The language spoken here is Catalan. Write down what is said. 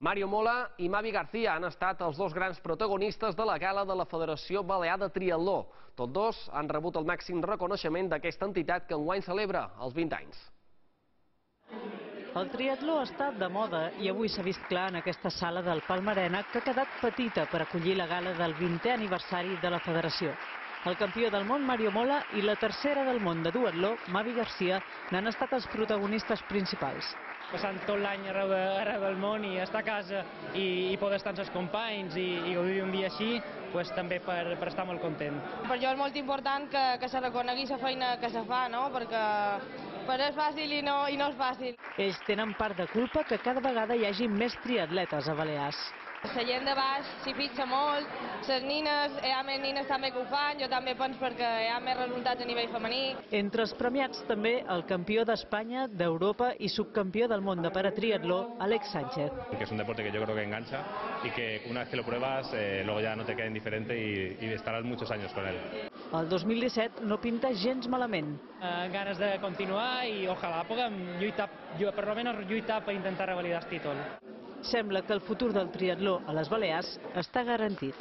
Mario Mola i Mavi García han estat els dos grans protagonistes de la gala de la Federació Balear de Triatló. Tots dos han rebut el màxim reconeixement d'aquesta entitat que enguany celebra els 20 anys. El triatló ha estat de moda i avui s'ha vist clar en aquesta sala del Palmarena que ha quedat petita per acollir la gala del 20è aniversari de la federació. El campió del món, Mario Mola, i la tercera del món de duatló, Mavi Garcia, n'han estat els protagonistes principals passant tot l'any arreu, de, arreu del món i estar a casa i, i poder estar amb els companys i, i gaudir un dia així, pues, també per, per estar molt content. Per jo és molt important que, que se reconegui la feina que se fa, no? perquè però és fàcil i no, i no és fàcil. Ells tenen part de culpa que cada vegada hi hagi més triatletes a Balears. La gent de baix s'hi fixa molt, les nines, hi ha més nines també que ho fan, jo també penso perquè hi ha més resultats a nivell femení. Entre els premiats també el campió d'Espanya, d'Europa i subcampió del món de paratriatló, Alex Sánchez. Que es un deporte que yo creo que engancha y que una vez que lo pruebas, eh, luego ya no te queda indiferente y, y estarás muchos años con él. El 2017 no pinta gens malament. Uh, ganes de continuar i ojalà puguem lluitar, per almenys lluitar per intentar revalidar el títol sembla que el futur del triatló a les Balears està garantit.